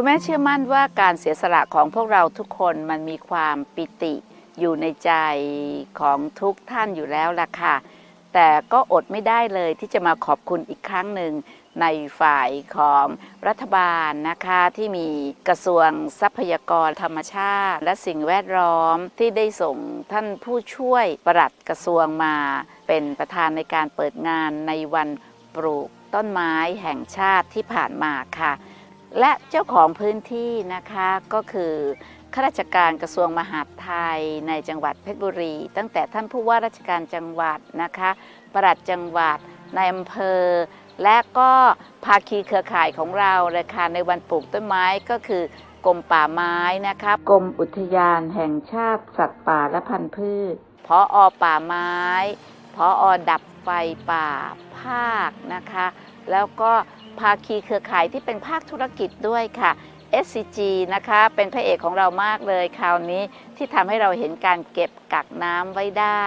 คุณแม่เชื่อมั่นว่าการเสียสละของพวกเราทุกคนมันมีความปิติอยู่ในใจของทุกท่านอยู่แล้วล่ะค่ะ แต่ก็อดไม่ได้เลยที่จะมาขอบคุณอีกครั้งหนึ่งในฝ่ายของรัฐบาลนะคะที่มีกระทรวงทรัพยากรธรรมชาติ และสิ่งแวดล้อมที่ได้ส่งท่านผู้ช่วยปลัดกระทรวงมา เป็นประธานในการเปิดงานในวันปลูกต้นไม้แห่งชาติที่ผ่านมาค่ะ และเจ้าของพื้นที่นะคะก็คือข้าราชการกระทรวงมหาดไทยในจังหวัดเพชรบุรี ตั้งแต่ท่านผู้ว่าราชการจังหวัดนะคะปลัดจังหวัดในายอำเภอ และก็ภาคีเครือข่ายของเราเลยค่ะในวันปลูกต้นไม้ก็คือกรมป่าไม้นะคะกรมอุทยานแห่งชาติสัตว์ป่าและพันธุ์พืชพออป่าไม้พออดับไฟป่าภาคนะคะ แล้วก็ ภาคีเครือข่ายที่เป็นภาคธุรกิจด้วยค่ะ SCG นะคะเป็นพระเอกของเรามากเลยคราวนี้ที่ทำให้เราเห็นการเก็บกักน้ำไว้ได้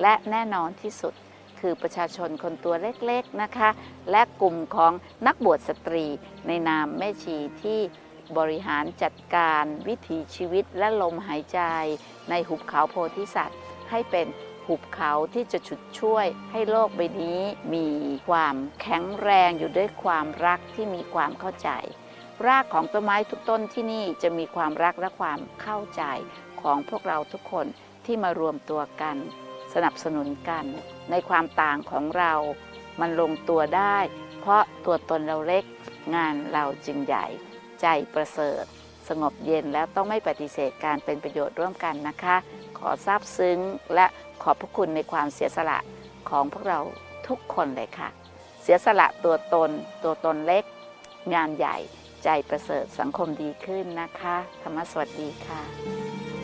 และแน่นอนที่สุดคือประชาชนคนตัวเล็กๆนะคะ และกลุ่มของนักบวชสตรีในนามแม่ชีที่บริหารจัดการวิถีชีวิตและลมหายใจในหุบเขาโพธิสัตว์ให้เป็น หุบเขาที่จะฉุดช่วยให้โลกใบนี้มีความแข็งแรงอยู่ด้วยความรักที่มีความเข้าใจ รากของต้นไม้ทุกต้นที่นี่จะมีความรักและความเข้าใจของพวกเราทุกคนที่มารวมตัวกัน สนับสนุนกัน ในความต่างของเรา มันลงตัวได้ เพราะตัวตนเราเล็กงานเราจึงใหญ่ ใจประเสริฐ สงบเย็นแล้วต้องไม่ปฏิเสธการเป็นประโยชน์ร่วมกันนะคะ ขอซาบซึ้งและขอบพระคุณในความเสียสละของพวกเราทุกคนเลยค่ะ เสียสละตัวตน ตัวตนเล็ก งานใหญ่ใจประเสริฐสังคมดีขึ้นนะคะ ธรรมสวัสดีค่ะ